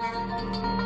Música